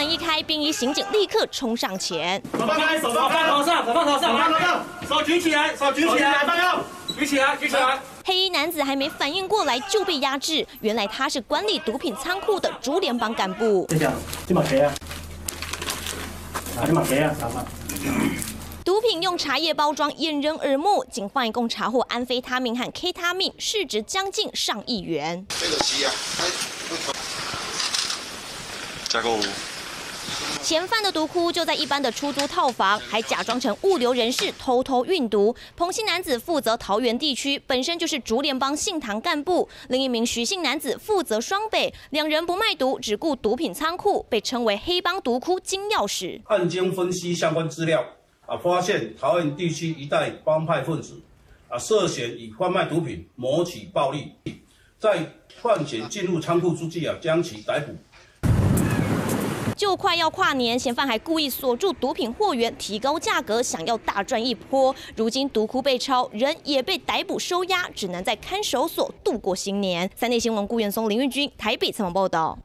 门一开，便衣刑警立刻冲上前。手放开，手放头上，手放头上，手放头上，手举起来，手举起来，放下，举起来，举起来。黑衣男子还没反应过来就被压制，原来他是管理毒品仓库的竹联帮干部。这样，这把谁啊？啊，这把谁啊？毒品用茶叶包装，掩人耳目。警方一共查获安非他命和 K 他命，市值将近上亿元。这个是啊，加工。嫌犯的毒窟就在一般的出租套房，还假装成物流人士偷偷运毒。彭姓男子负责桃园地区，本身就是竹联帮信堂干部；另一名徐姓男子负责双北，两人不卖毒，只顾毒品仓库，被称为黑帮毒窟金钥匙。案经分析相关资料。啊！发现桃园地区一带帮派分子啊，涉嫌以贩卖毒品谋取暴利，在犯险进入仓库之际啊，将其逮捕。就快要跨年，嫌犯还故意锁住毒品货源，提高价格，想要大赚一波。如今毒窟被抄，人也被逮捕收押，只能在看守所度过新年。三立新闻顾元松、林玉君台北采访报道。